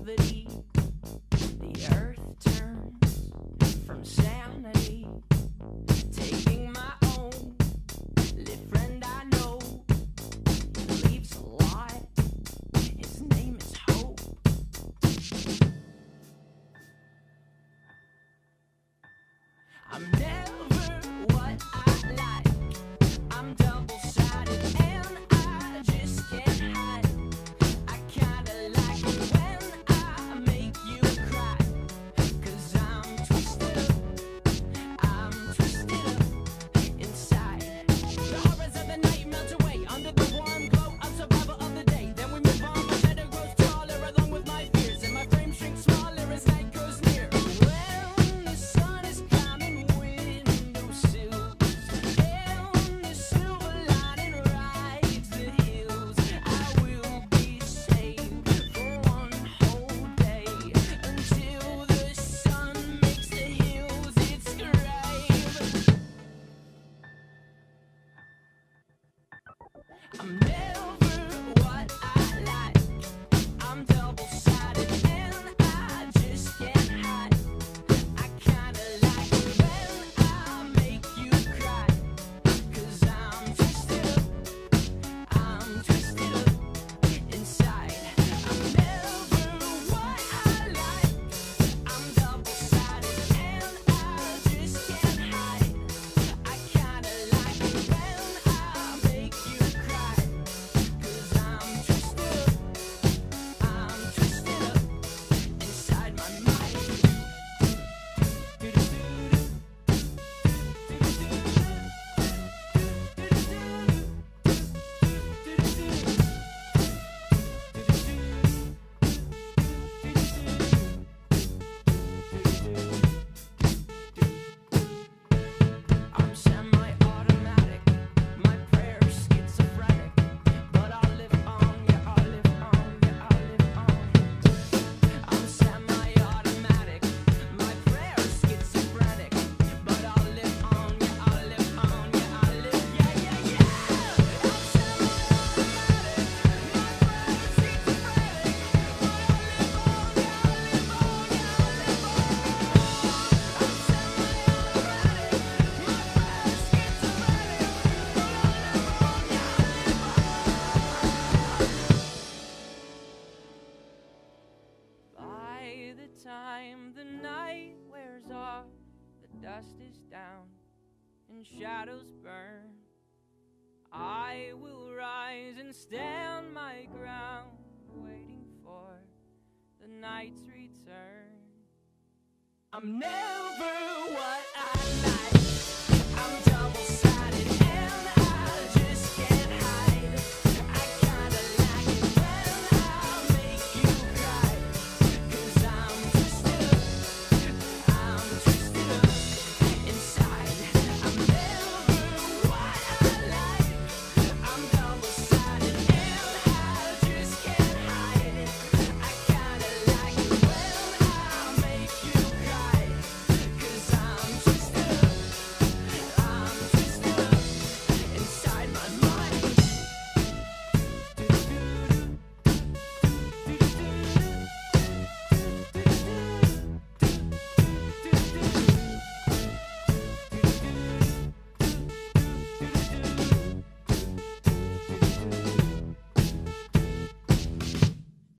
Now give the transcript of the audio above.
poverty. When the night wears off, the dust is down and shadows burn. I will rise and stand my ground, waiting for the night's return. I'm never what I.